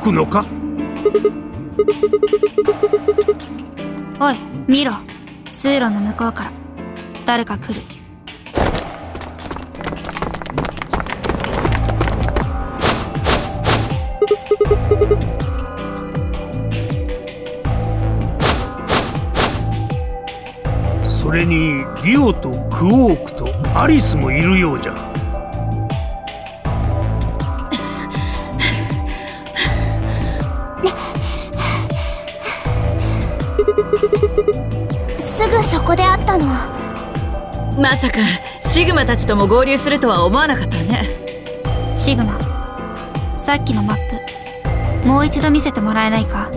動くのか？おい見ろ。通路の向こうから。誰か来る。それにリオとクオークとアリスもいるようじゃたの。まさかシグマたちとも合流するとは思わなかったね。シグマ。さっきのマップ。もう一度見せてもらえないか。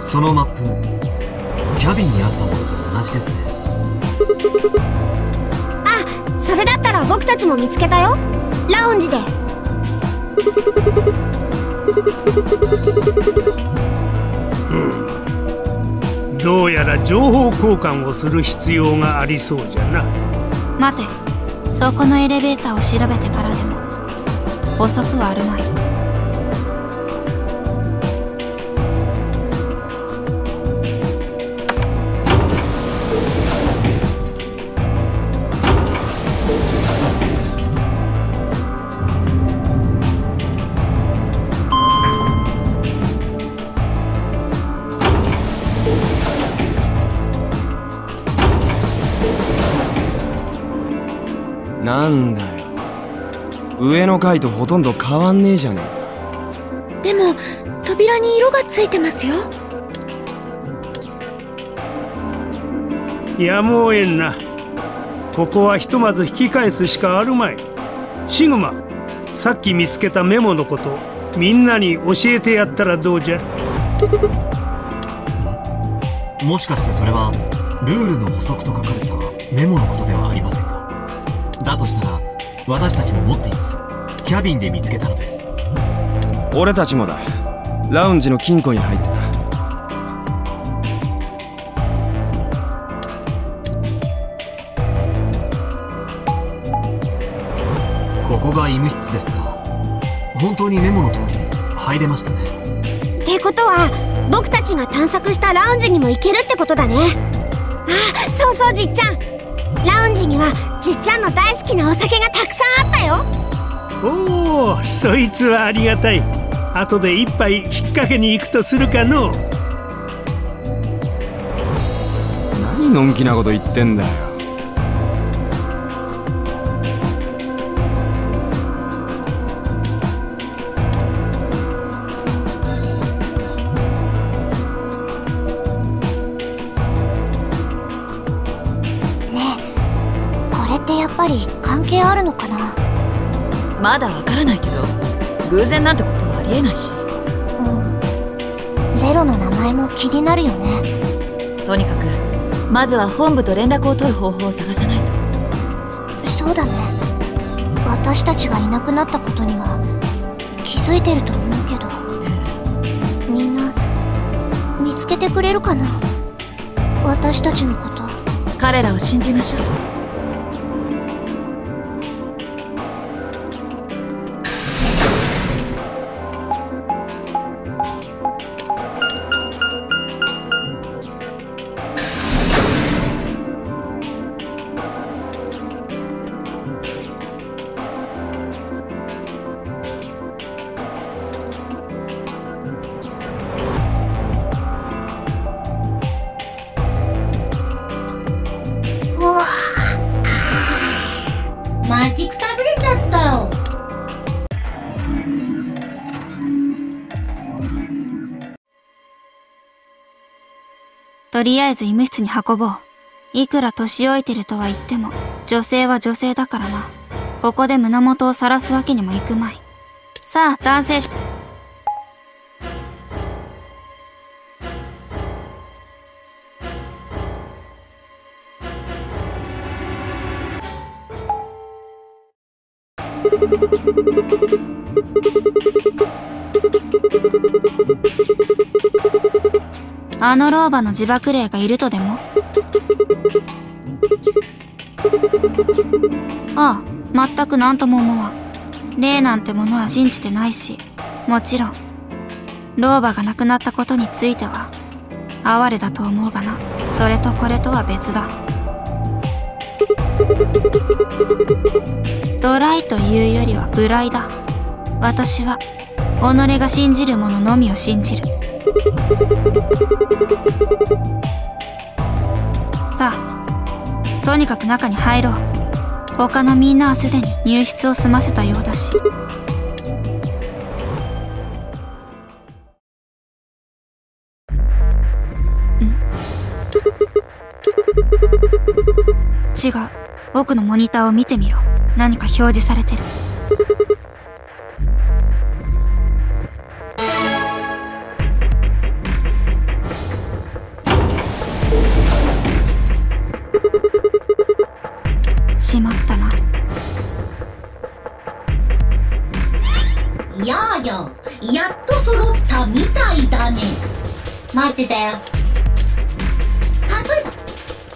そのマップキャビンにあったものと同じですね。あそれだったら僕たちも見つけたよラウンジで。どうやら情報交換をする必要がありそうじゃな。待て。そこのエレベーターを調べてからでも。遅くはあるまいなんだよ。上の階とほとんど変わんねえじゃねでも扉に色がついてますよ。やむをえんな。ここはひとまず引き返すしかあるまい。シグマさっき見つけたメモのことみんなに教えてやったらどうじゃ。もしかしてそれはルールの補足と書かれたメモのことではありませんか？だとしたら私たちも持っています。キャビンで見つけたのです。俺たちもだ。ラウンジの金庫に入ってた。ここが医務室ですか。本当にメモの通り入れましたね。ってことは僕たちが探索したラウンジにも行けるってことだね。あそうそうじっちゃんラウンジにはじっちゃんの大好きなお酒がたくさんあったよ。おおそいつはありがたい。後で一杯引っ掛けに行くとするかの何のんきなこと言ってんだよまだわからないけど偶然なんてことはありえないし。うん。ゼロの名前も気になるよね。とにかくまずは本部と連絡を取る方法を探さないと。そうだね。私たちがいなくなったことには気づいてると思うけど。みんな見つけてくれるかな？私たちのこと。彼らを信じましょうとりあえず医務室に運ぼう。いくら年老いてるとは言っても女性は女性だからな。ここで胸元を晒すわけにもいくまい。さあ男性しあの老婆の自爆霊がいるとでも？ああ全く何とも思わん。霊なんてものは信じてないし。もちろん。老婆が亡くなったことについては哀れだと思うがな。それとこれとは別だ。ドライというよりはブライだ。私は己が信じる者のみを信じる。さあとにかく中に入ろう。他のみんなはすでに入室を済ませたようだし。違う。奥のモニターを見てみろ。何か表示されてる。やっと揃ったみたいだね。待ってたよ。例えば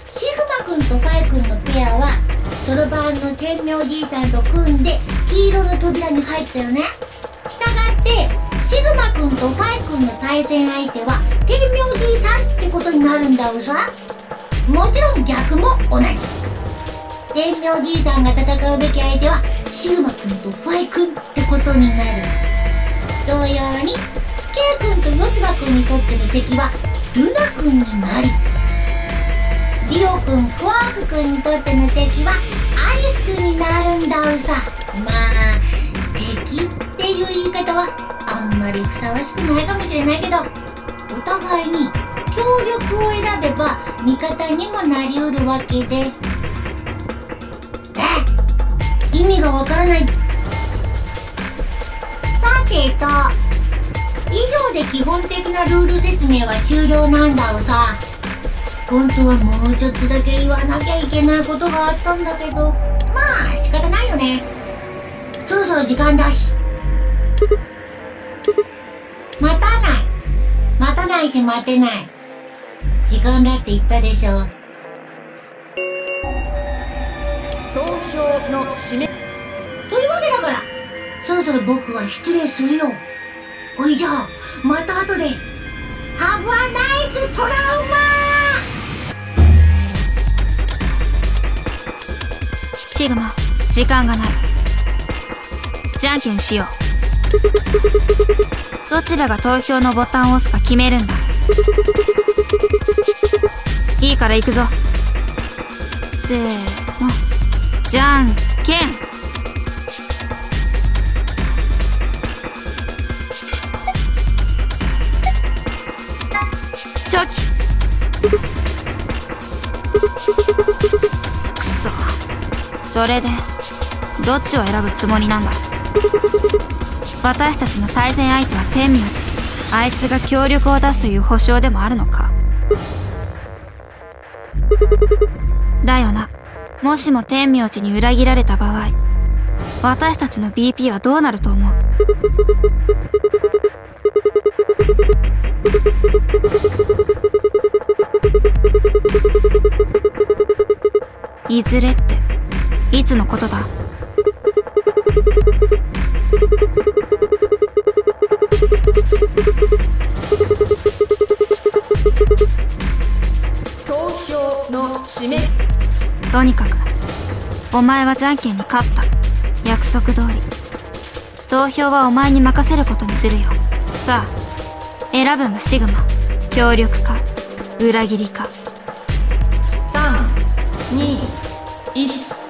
シグマくんとファイくんのペアはそろばんの天明じいさんと組んで黄色の扉に入ったよね。したがってシグマくんとファイくんの対戦相手は天明じいさんってことになるんだうさ。もちろん逆も同じ。天明じいさんが戦うべき相手はシグマくんとファイくんってことになる。同様に K くんとヨツバくんにとっての敵はルナくんになりリオくんクワークくんにとっての敵はアリスくんになるんだうさ。まあ敵っていう言い方はあんまりふさわしくないかもしれないけどお互いに協力を選べば味方にもなりうるわけで。え意味がわからない。さてと。以上で基本的なルール説明は終了なんだをさ。本当はもうちょっとだけ言わなきゃいけないことがあったんだけど。まあ仕方ないよね。そろそろ時間だし。待たない。待たないし待てない。時間だって言ったでしょ。投票の締めろそろ僕は失礼するよ。おいじゃあまた後で。ハブアナイストラウマシグマ時間がない。じゃんけんしよう。どちらが投票のボタンを押すか決めるんだ。いいから行くぞ。せーの。じゃんけん。チョキくそそれでどっちを選ぶつもりなんだ私たちの対戦相手は天明寺あいつが協力を出すという保証でもあるのかだよなもしも天明寺に裏切られた場合私たちの BP はどうなると思ういずれって。いつのことだ？投票の締め。とにかくお前はじゃんけんに勝った。約束通り。投票はお前に任せることにするよ。さあ選ぶんだシグマ。協力か裏切りか1